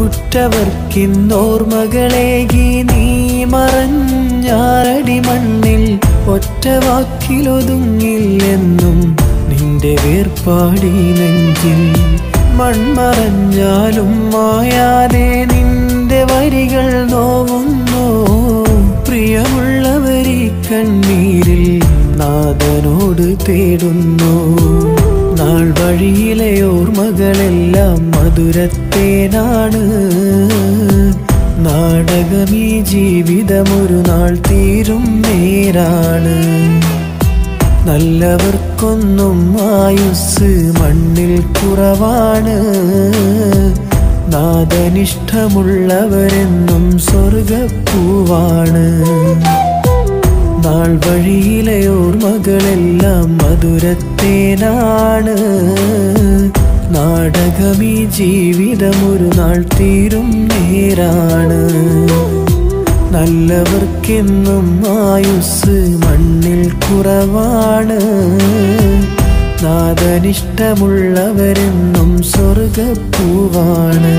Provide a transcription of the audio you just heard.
ഉറ്റവർക്കിന്നോർമകളേകി നീ മറഞ്ഞാറടി മണ്ണിൽ ഒറ്റ വാക്കിലൊതുങ്ങില്ലെന്നും നിന്റെ വേർപാടി നെഞ്ചിൽ മൺമറഞ്ഞാലും മായാതെ നിന്റെ വരികൾ നോവുന്നു. പ്രിയമുള്ളവരി കണ്ണീരിൽ നാഥനോട് തേടുന്നു. മധുരത്തേനാണ്. നാടകമീ ജീവിതമൊരു നാൾ തീരും നേരാണ്. നല്ലവർക്കൊന്നും ആയുസ് മണ്ണിൽ കുറവാണ്. നാദനിഷ്ഠമുള്ളവരെന്നും സ്വർഗപ്പൂവാണ് നാൾ വഴിയിലെ ഓർമ്മകളെല്ലാം മധുരത്തേനാണ്. നാടകമീ ജീവിതമൊരു നാൾ തീരും നേരാണ്. നല്ലവർക്കെന്നും ആയുസ് മണ്ണിൽ കുറവാണ്. നാദനിഷ്ടമുള്ളവരെന്നും സ്വർഗപ്പൂവാണ്